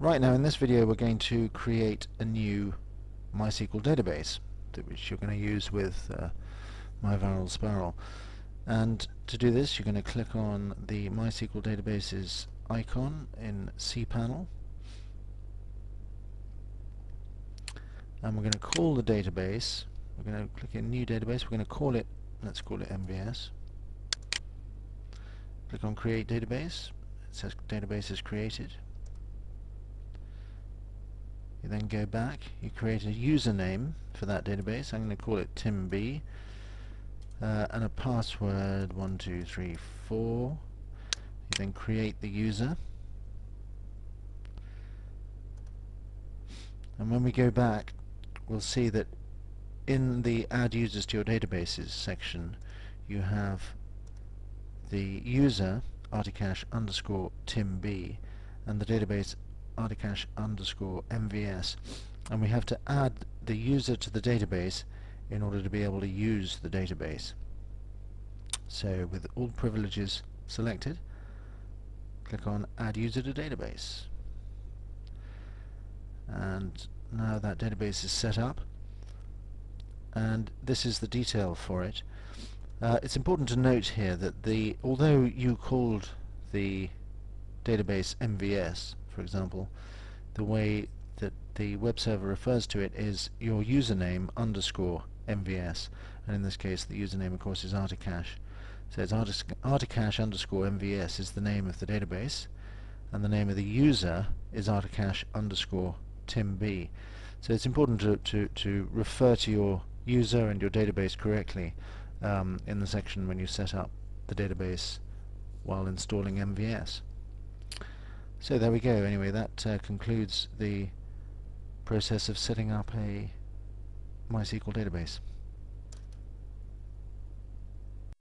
Right now in this video we're going to create a new MySQL database which you're going to use with uh, MyViral Spiral. And to do this you're going to click on the MySQL databases icon in cPanel and we're going to call the database we're going to click in new database we're going to call it let's call it MVS click on create database it says database is created then go back, you create a username for that database. I'm going to call it TimB. Uh, and a password 1234. You then create the user. And when we go back, we'll see that in the add users to your databases section, you have the user articache underscore timb and the database articache underscore MVS and we have to add the user to the database in order to be able to use the database. So with all privileges selected, click on add user to database and now that database is set up and this is the detail for it. Uh, it's important to note here that the although you called the database MVS for example, the way that the web server refers to it is your username underscore MVS and in this case the username of course is Articache. So it's Articache underscore MVS is the name of the database. And the name of the user is Articache underscore timb so it's important to, to, to refer to your user and your database correctly um, in the section when you set up the database while installing MVS so there we go. Anyway, that uh, concludes the process of setting up a MySQL database.